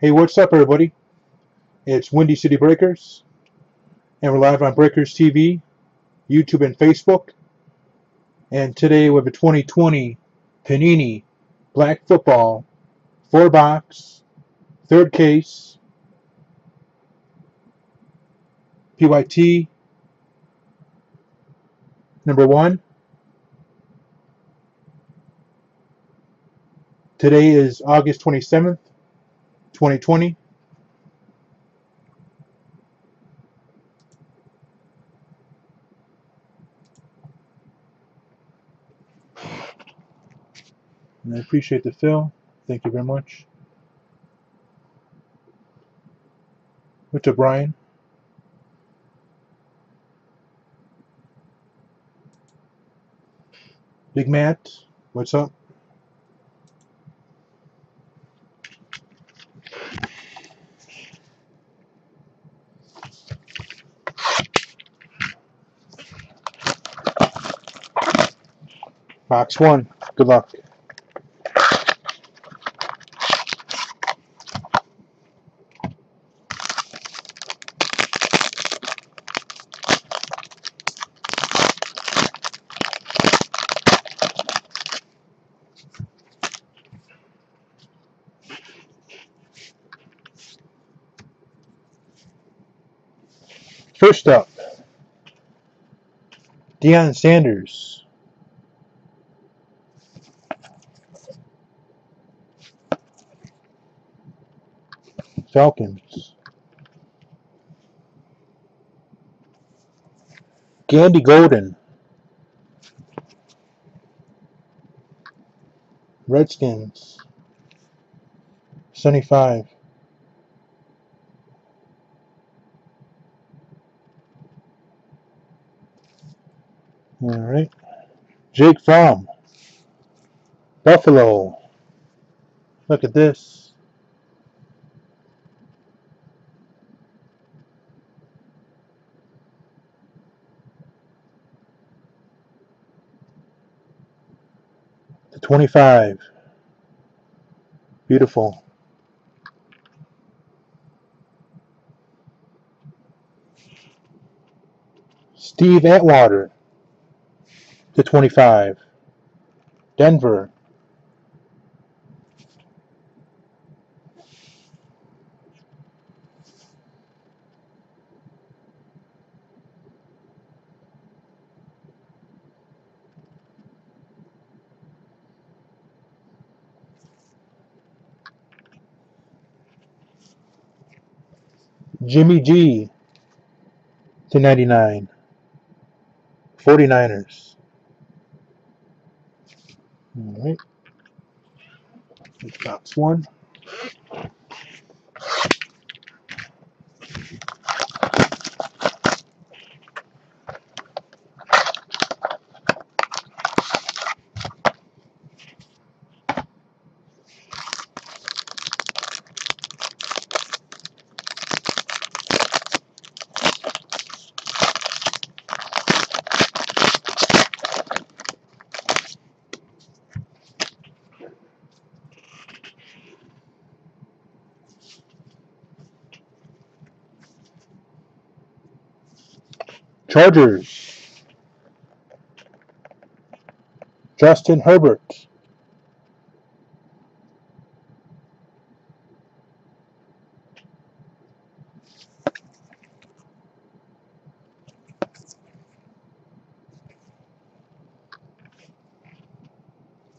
Hey, what's up, everybody? It's Windy City Breakers, and we're live on Breakers TV, YouTube, and Facebook. And today we have a 2020 Panini Black Football, four box, third case, PYT, number one. Today is August 27th, 2020. And I appreciate the fill. Thank you very much. Up, Brian? Big Matt, what's up? Box one. Good luck. First up, Deion Sanders. Falcons. Gandy Golden. Redskins. 75. All right. Jake Fromm. Buffalo. Look at this. 25. Beautiful. Steve Atwater. The 25. Denver. Jimmy G to 99. 49ers. All right. Box one. Chargers. Justin Herbert.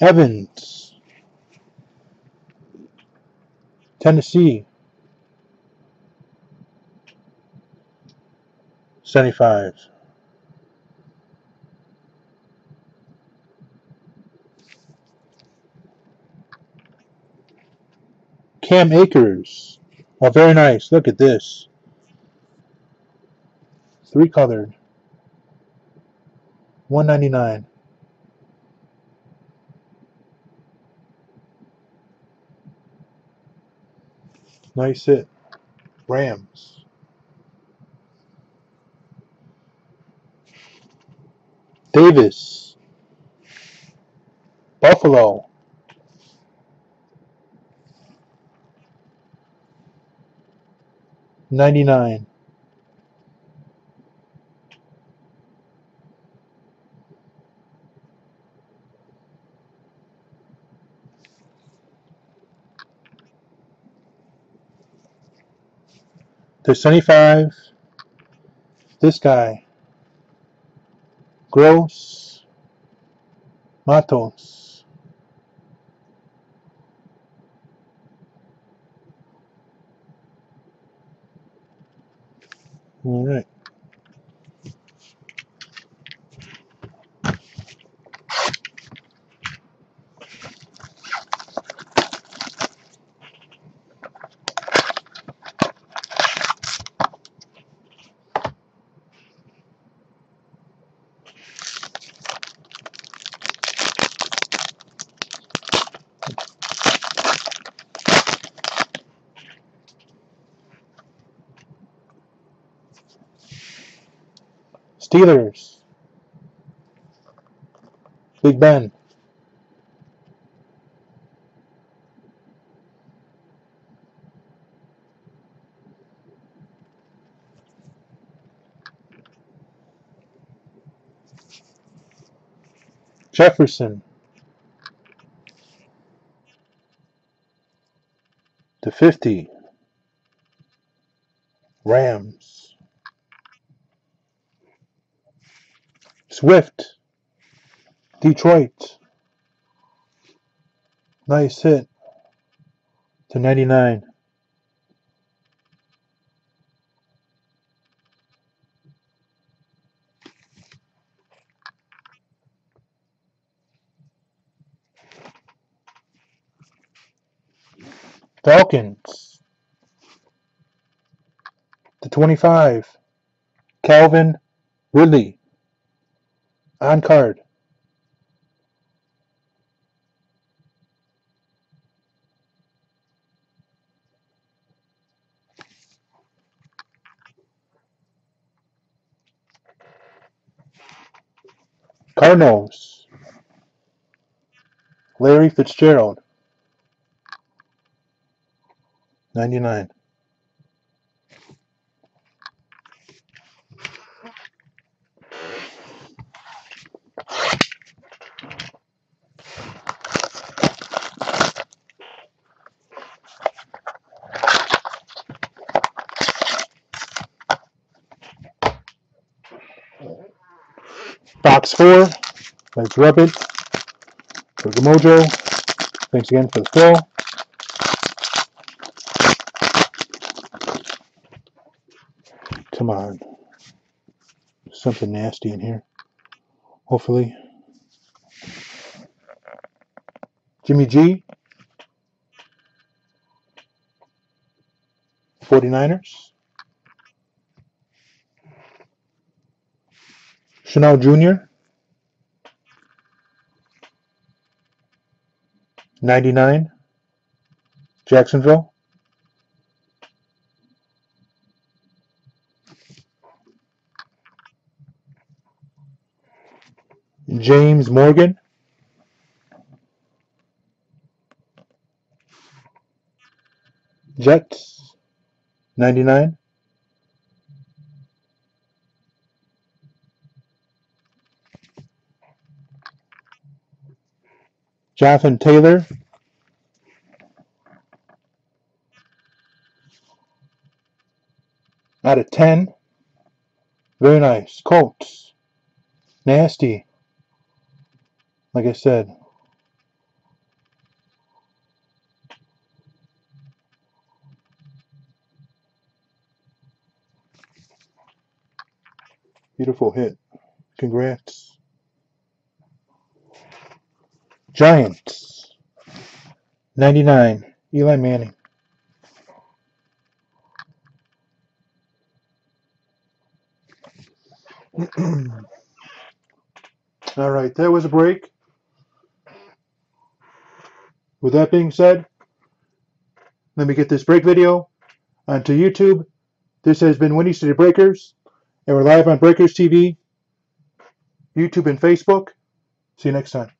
Evans. Tennessee. 75. Cam Akers. Oh, very nice. Look at this. Three colored. 199. Nice hit. Rams. Davis. Buffalo. 99. There's 75. This guy. Gross. Matos. All right. Steelers. Big Ben. Jefferson. To 50. Rams. Swift. Detroit. Nice hit. To 99. Falcons. To 25. Calvin Ridley. On card. Cardinals. Larry Fitzgerald. 99. Box four. Let's rub it. For Mojo. Thanks again for the fill. Come on. Something nasty in here. Hopefully. Jimmy G. 49ers. Shenault Jr. 99. Jacksonville. James Morgan. Jets. 99. Jonathan Taylor. Out of 10. Very nice. Colts. Nasty. Like I said. Beautiful hit. Congrats. Giants. 99. Eli Manning. All right, that was a break. With that being said, let me get this break video onto YouTube. This has been Windy City Breakers, and we're live on Breakers TV, YouTube, and Facebook. See you next time.